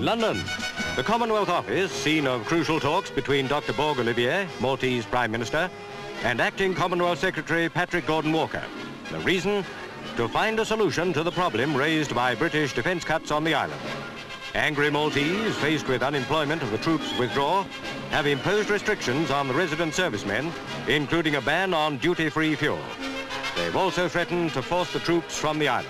London. The Commonwealth Office, scene of crucial talks between Dr. Borg Olivier, Maltese Prime Minister, and Acting Commonwealth Secretary Patrick Gordon Walker. The reason? To find a solution to the problem raised by British defence cuts on the island. Angry Maltese, faced with unemployment of the troops' withdrawal, have imposed restrictions on the resident servicemen, including a ban on duty-free fuel. They've also threatened to force the troops from the island.